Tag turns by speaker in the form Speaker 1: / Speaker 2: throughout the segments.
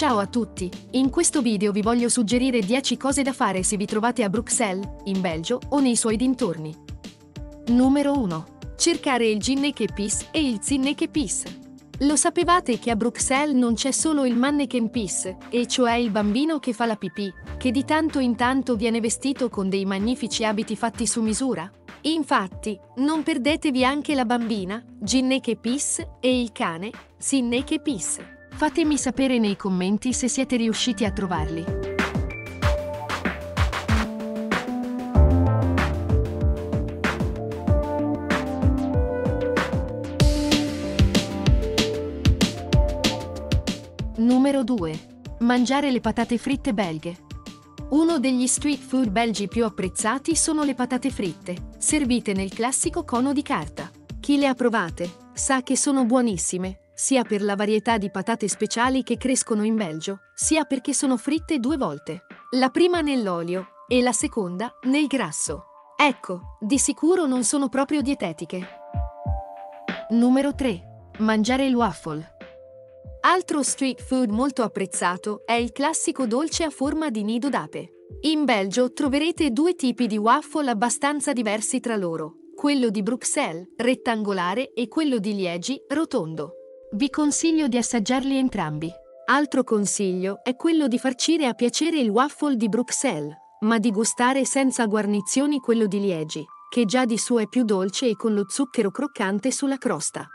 Speaker 1: Ciao a tutti, in questo video vi voglio suggerire 10 cose da fare se vi trovate a Bruxelles, in Belgio o nei suoi dintorni. Numero 1. Cercare il Ginneke-Pis e il Zinneke-Pis. Lo sapevate che a Bruxelles non c'è solo il Manneken-Pis, e cioè il bambino che fa la pipì, che di tanto in tanto viene vestito con dei magnifici abiti fatti su misura? Infatti, non perdetevi anche la bambina, Ginneke-Pis, e il cane, Sinneke-Pis. Fatemi sapere nei commenti se siete riusciti a trovarli. Numero 2. Mangiare le patate fritte belghe. Uno degli street food belgi più apprezzati sono le patate fritte, servite nel classico cono di carta. Chi le ha provate sa che sono buonissime sia per la varietà di patate speciali che crescono in Belgio, sia perché sono fritte due volte. La prima nell'olio e la seconda nel grasso. Ecco, di sicuro non sono proprio dietetiche. Numero 3. Mangiare il waffle. Altro street food molto apprezzato è il classico dolce a forma di nido d'ape. In Belgio troverete due tipi di waffle abbastanza diversi tra loro, quello di Bruxelles, rettangolare, e quello di Liegi, rotondo. Vi consiglio di assaggiarli entrambi. Altro consiglio è quello di farcire a piacere il waffle di Bruxelles, ma di gustare senza guarnizioni quello di Liegi, che già di suo è più dolce e con lo zucchero croccante sulla crosta.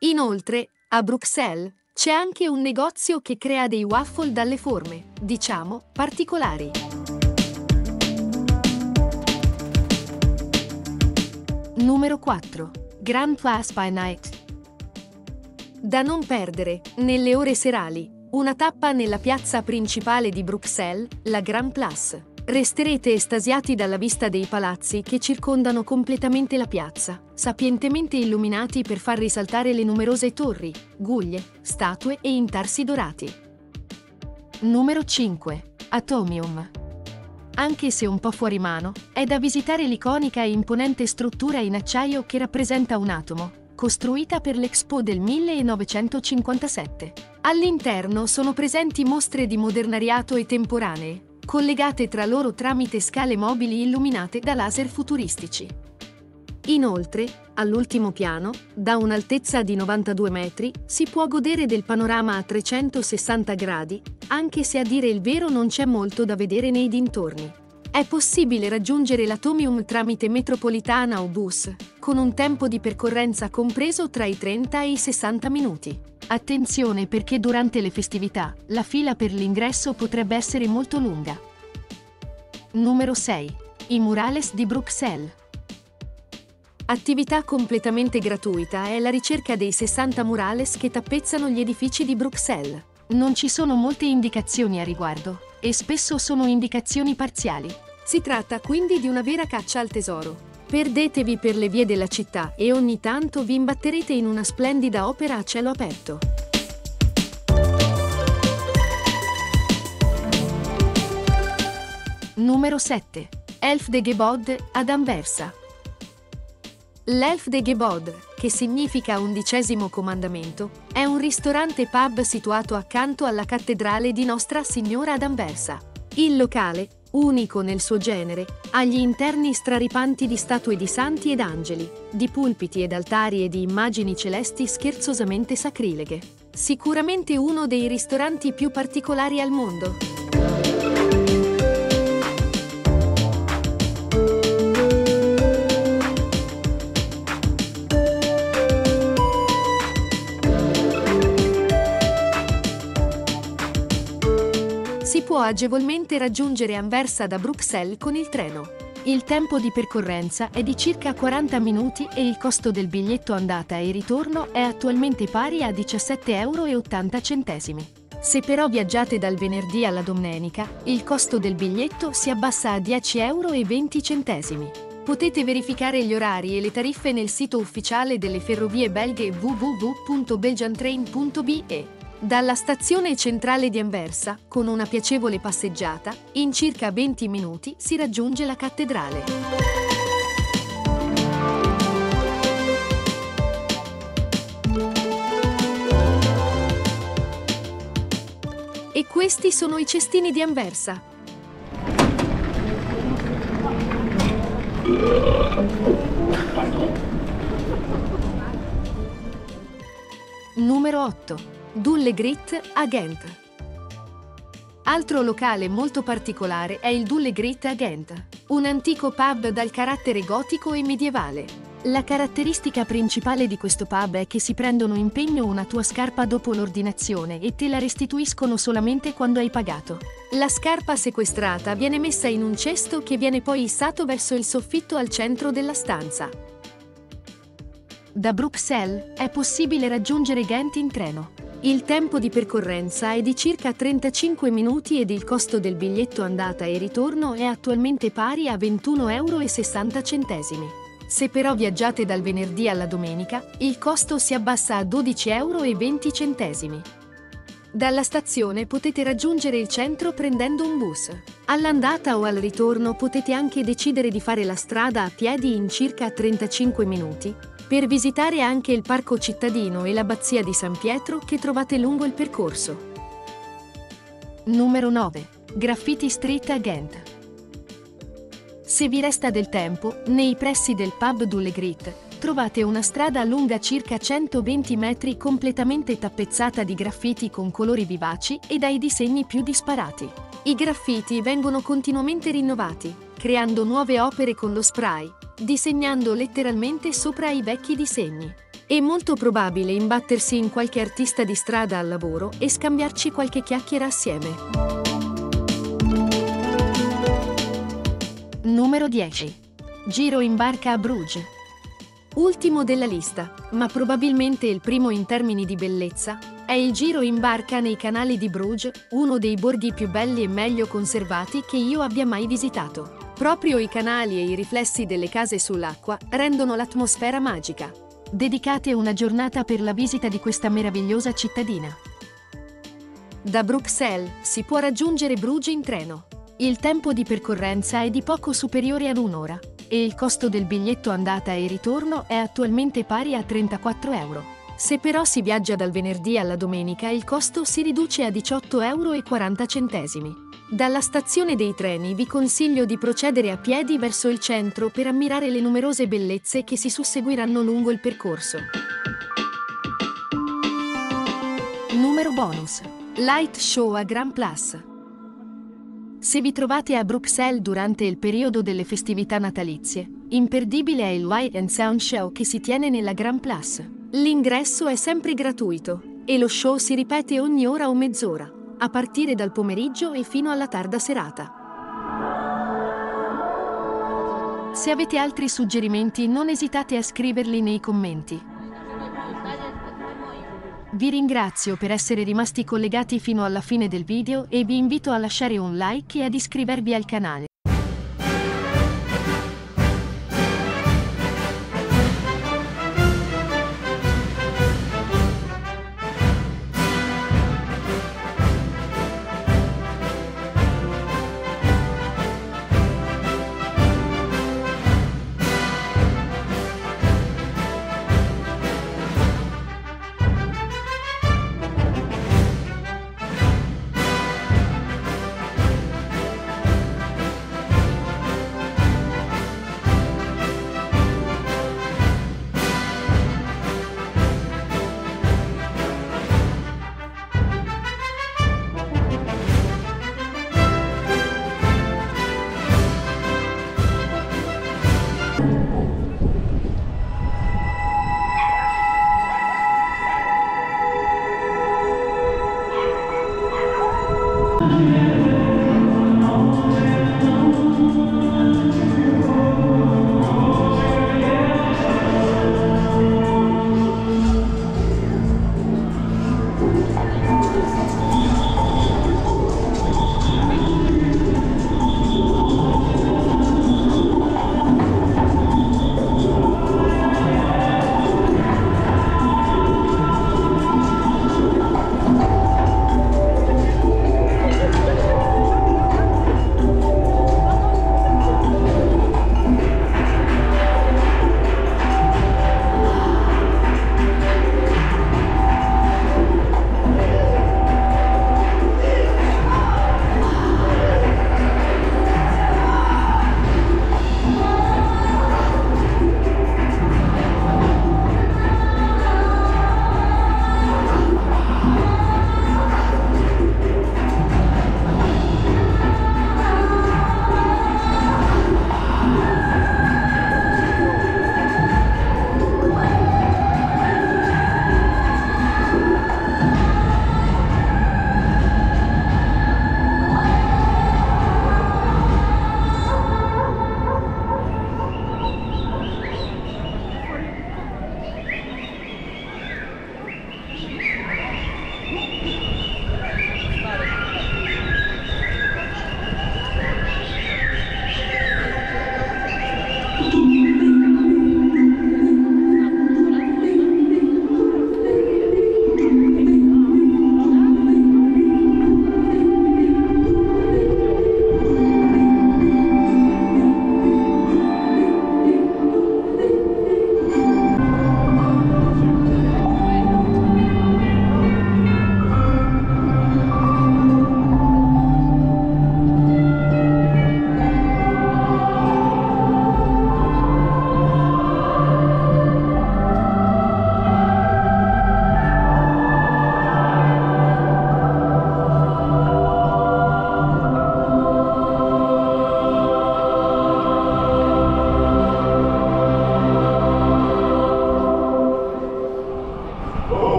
Speaker 1: Inoltre, a Bruxelles c'è anche un negozio che crea dei waffle dalle forme, diciamo, particolari. Numero 4. Grand Place by Night da non perdere, nelle ore serali, una tappa nella piazza principale di Bruxelles, la Grand Place. Resterete estasiati dalla vista dei palazzi che circondano completamente la piazza, sapientemente illuminati per far risaltare le numerose torri, guglie, statue e intarsi dorati. Numero 5. Atomium. Anche se un po' fuori mano, è da visitare l'iconica e imponente struttura in acciaio che rappresenta un atomo, costruita per l'Expo del 1957. All'interno sono presenti mostre di modernariato e temporanee, collegate tra loro tramite scale mobili illuminate da laser futuristici. Inoltre, all'ultimo piano, da un'altezza di 92 metri, si può godere del panorama a 360 gradi, anche se a dire il vero non c'è molto da vedere nei dintorni. È possibile raggiungere l'Atomium tramite metropolitana o bus, con un tempo di percorrenza compreso tra i 30 e i 60 minuti. Attenzione perché durante le festività la fila per l'ingresso potrebbe essere molto lunga. Numero 6. I murales di Bruxelles. Attività completamente gratuita è la ricerca dei 60 murales che tappezzano gli edifici di Bruxelles. Non ci sono molte indicazioni a riguardo, e spesso sono indicazioni parziali. Si tratta quindi di una vera caccia al tesoro. Perdetevi per le vie della città e ogni tanto vi imbatterete in una splendida opera a cielo aperto. Numero 7. Elf de Gebod ad Anversa. L'Elf de Gebod, che significa undicesimo comandamento, è un ristorante pub situato accanto alla cattedrale di Nostra Signora ad Anversa. Il locale, unico nel suo genere, ha gli interni straripanti di statue di santi ed angeli, di pulpiti ed altari e di immagini celesti scherzosamente sacrileghe. Sicuramente uno dei ristoranti più particolari al mondo. Può agevolmente raggiungere Anversa da Bruxelles con il treno. Il tempo di percorrenza è di circa 40 minuti e il costo del biglietto andata e ritorno è attualmente pari a 17,80 euro. Se però viaggiate dal venerdì alla domenica, il costo del biglietto si abbassa a 10,20 euro. Potete verificare gli orari e le tariffe nel sito ufficiale delle ferrovie belghe www.belgiantrain.be. Dalla stazione centrale di Anversa, con una piacevole passeggiata, in circa 20 minuti si raggiunge la cattedrale. E questi sono i cestini di Anversa. Numero 8. Dulle Grit Agent. Altro locale molto particolare è il Dulle Grit Agent, un antico pub dal carattere gotico e medievale. La caratteristica principale di questo pub è che si prendono impegno una tua scarpa dopo l'ordinazione e te la restituiscono solamente quando hai pagato. La scarpa sequestrata viene messa in un cesto che viene poi issato verso il soffitto al centro della stanza. Da Bruxelles è possibile raggiungere Ghent in treno. Il tempo di percorrenza è di circa 35 minuti ed il costo del biglietto andata e ritorno è attualmente pari a 21,60 euro. Se però viaggiate dal venerdì alla domenica, il costo si abbassa a 12,20 euro. Dalla stazione potete raggiungere il centro prendendo un bus. All'andata o al ritorno potete anche decidere di fare la strada a piedi in circa 35 minuti, per visitare anche il parco cittadino e l'abbazia di San Pietro che trovate lungo il percorso. Numero 9. Graffiti Street a Ghent. Se vi resta del tempo, nei pressi del pub Dulle Grit, trovate una strada lunga circa 120 metri completamente tappezzata di graffiti con colori vivaci e dai disegni più disparati. I graffiti vengono continuamente rinnovati, creando nuove opere con lo spray, disegnando letteralmente sopra i vecchi disegni. È molto probabile imbattersi in qualche artista di strada al lavoro e scambiarci qualche chiacchiera assieme. Numero 10. Giro in barca a Bruges. Ultimo della lista, ma probabilmente il primo in termini di bellezza, è il giro in barca nei canali di Bruges, uno dei borghi più belli e meglio conservati che io abbia mai visitato. Proprio i canali e i riflessi delle case sull'acqua rendono l'atmosfera magica. Dedicate una giornata per la visita di questa meravigliosa cittadina. Da Bruxelles si può raggiungere Bruges in treno. Il tempo di percorrenza è di poco superiore ad un'ora e il costo del biglietto andata e ritorno è attualmente pari a 34 euro. Se però si viaggia dal venerdì alla domenica il costo si riduce a 18,40 euro. Dalla stazione dei treni vi consiglio di procedere a piedi verso il centro per ammirare le numerose bellezze che si susseguiranno lungo il percorso. Numero bonus. Light Show a Grand Place. Se vi trovate a Bruxelles durante il periodo delle festività natalizie, imperdibile è il Light and Sound Show che si tiene nella Grand Place. L'ingresso è sempre gratuito e lo show si ripete ogni ora o mezz'ora a partire dal pomeriggio e fino alla tarda serata. Se avete altri suggerimenti non esitate a scriverli nei commenti. Vi ringrazio per essere rimasti collegati fino alla fine del video e vi invito a lasciare un like e ad iscrivervi al canale.